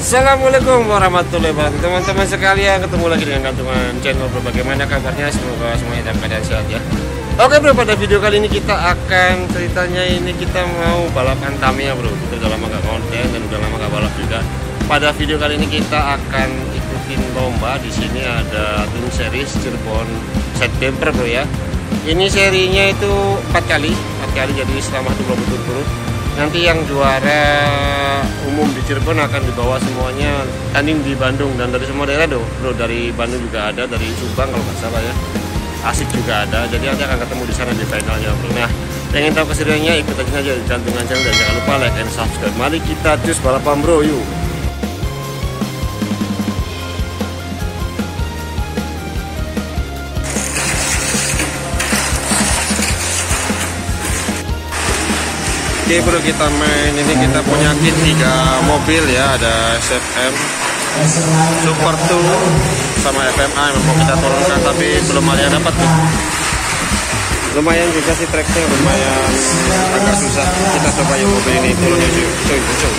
Assalamualaikum warahmatullahi wabarakatuh. Teman-teman sekalian ketemu lagi dengan kantungan channel bro. Bagaimana kabarnya? Semoga semuanya dalam keadaan sehat ya. Oke bro pada video kali ini kita akan ceritanya ini kita mau balapan Tamiya bro. Kita udah lama gak konten dan udah lama gak balap juga. Pada video kali ini kita akan ikutin lomba. Di sini ada Tun Series Cirebon Side Bumper bro ya Ini serinya itu 4 kali 4 kali jadi selama 20 berturut-turut nanti yang juara umum di Cirebon akan dibawa semuanya tanding di Bandung. Dan dari semua daerah dong bro. Dari Bandung juga ada dari Subang kalau nggak salah ya. Asik juga ada jadi nanti akan ketemu di sana di finalnya bro. Nah yang ingin tahu keseruannya ikut aja di cantungan channel. Dan jangan lupa like and subscribe. Mari kita cus balapan bro. Yuk Oke bro kita main. Ini kita punya kit tiga mobil ya. Ada SFM Super 2 sama FMA yang mau kita turunkan tapi belum ada yang dapat tuh lumayan juga sih tracknya lumayan agak susah. Kita coba yang mobil ini turun cuy cuy cuy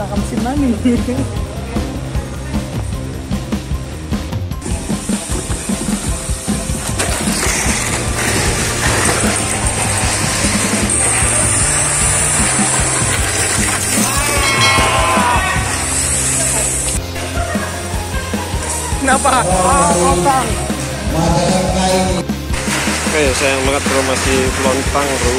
belakang si mami Kenapa? Ah, kotang. Oke sayang banget bro masih lontang bro!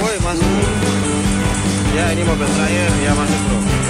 Woi masuk Ya ini mobil terakhir ya masuk bro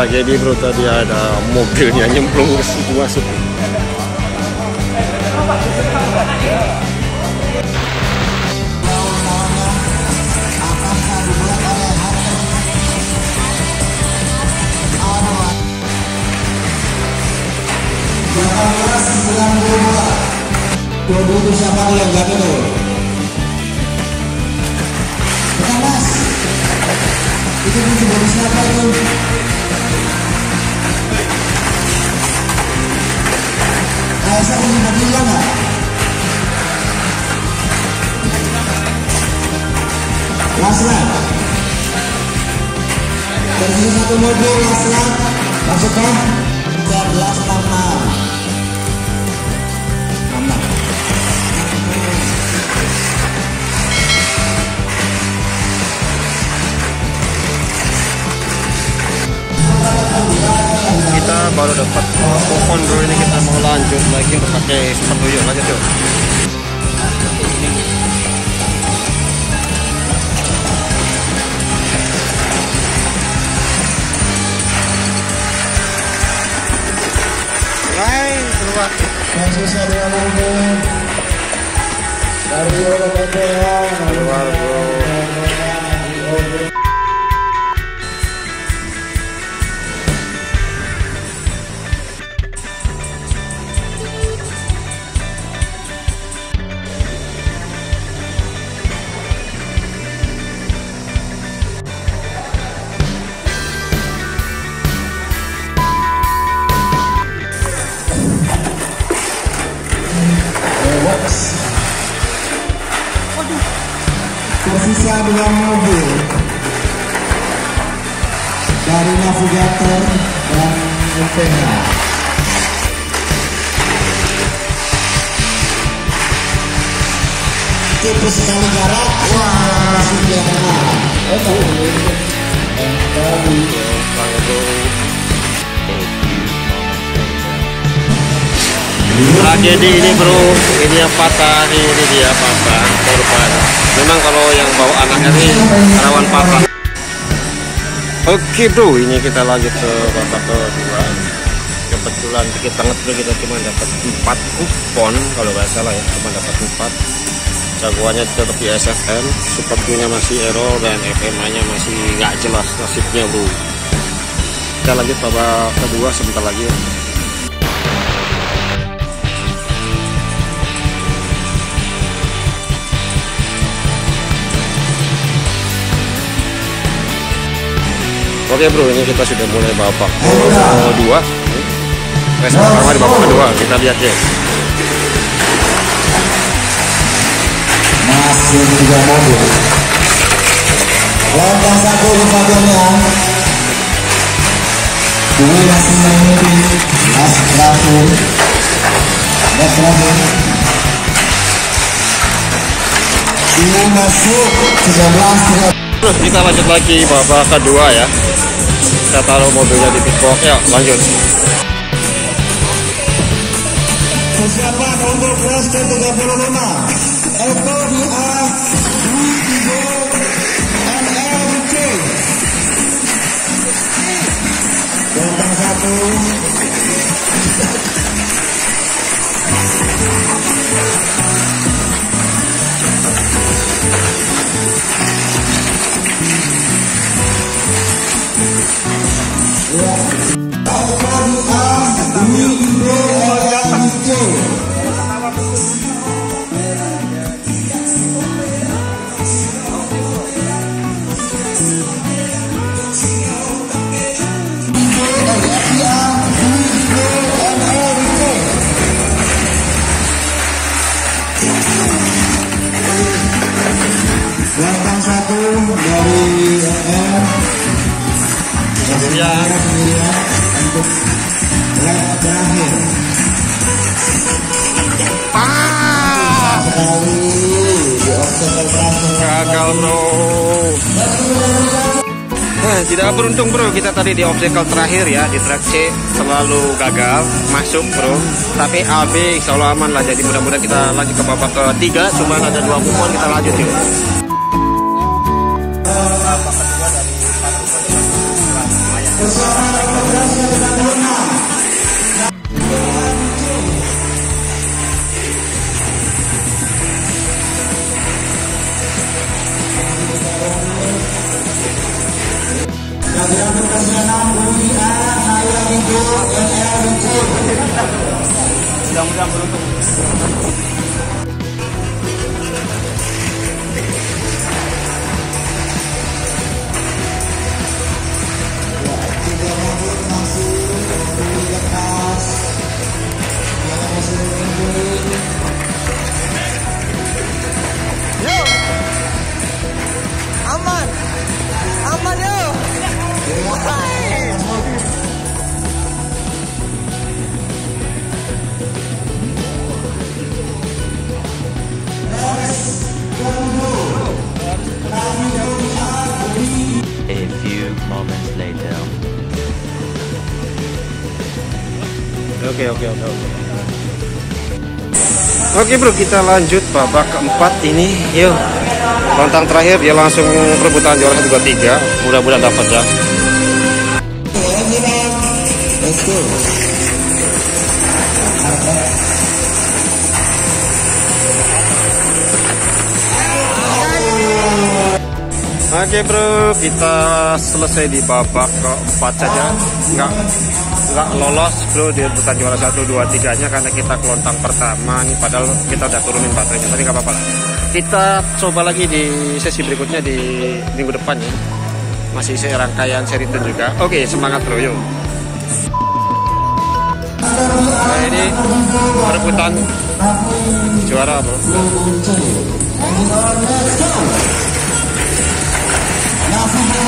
tragedi bro tadi ada mobilnya nyemplung ke situ masuk Dua itu siapa yang jaga tuh? Bukan mas. Itu dari siapa itu? Aisyah mobil nggak? Laslan. Tersisa satu mobil Laslan. Masukkan. 1366. Baru dapat kupon bro ini kita mau lanjut lagi pakai super tuyul lanjut yuk keluar. Tersisa dua mobil. Dari orang Keluar bro. Tersisa dua mobil. dari navigator dan UPH. Tipis sekali jarak. Wah, Sugiana. Tragedi ini bro. Ini yang patah ini dia patah korban. Memang kalau yang bawa anaknya ini rawan patah. Oke bro. Ini kita lanjut ke babak kedua. Kebetulan dikit banget bro. Kita cuma dapat 4 kupon kalau nggak salah ya. Cuma dapat 4 jagoannya tetap di SFM super nya masih error dan FMA nya masih nggak jelas nasibnya bro. Kita lanjut babak kedua sebentar lagi ya. Oke bro, ini kita sudah mulai babak kedua. Race pertama di babak kedua, kita lihat ya. Masih tiga mobil. Lontong satu Fabiannya. Dwi masih memimpin. Mas terakhir. Mas terakhir. Dwi masuk 13 terus kita lanjut lagi babak kedua ya. Kita taruh mobilnya di pitbox ya lanjut. Di Gagal bro. Tidak beruntung bro, kita tadi di obstacle terakhir ya di track C selalu gagal masuk bro. Tapi AB insya Allah aman lah, jadi mudah-mudahan kita lanjut ke babak ketiga. Cuma ada dua kupon kita lanjut yuk. Oke oke oke oke. Oke bro kita lanjut babak keempat ini yuk Lontang terakhir dia langsung perebutan juara 1 2 3 mudah-mudahan dapat ya Let's go. Oke bro. Kita selesai di babak keempat saja. Nggak nggak lolos bro di rebutan juara 1 2 3 nya karena kita kelontang pertama nih padahal kita udah turunin baterainya tapi nggak apa-apa lah. Kita coba lagi di sesi berikutnya di minggu depan ya. Masih serangkaian seri turn juga. Oke semangat bro. Yuk. Nah ini perebutan juara bro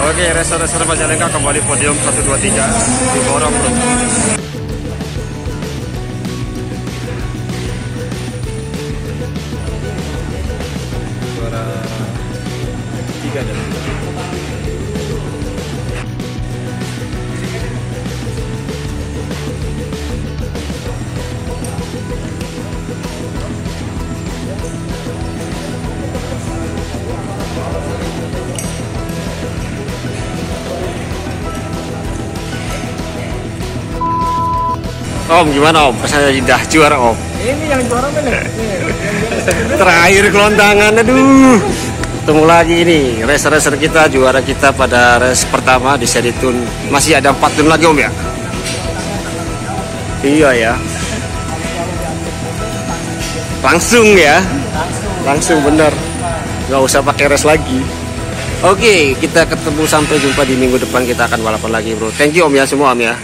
Oke, racer-racer Majalengka kembali podium 1 2 3 diborong bro. Juara tiga dan Om gimana Om? Saya dah juara Om. Ini yang juara mana? Terakhir kelontangan, aduh. Ketemu lagi ini racer-racer kita, juara kita pada race pertama di seri tun. Masih ada 4 tun lagi Om ya? Iya ya. Langsung ya. Langsung bener. Nggak usah pakai race lagi. Oke, kita ketemu sampai jumpa di minggu depan kita akan balapan lagi, Bro. Thank you Om ya semua Om ya.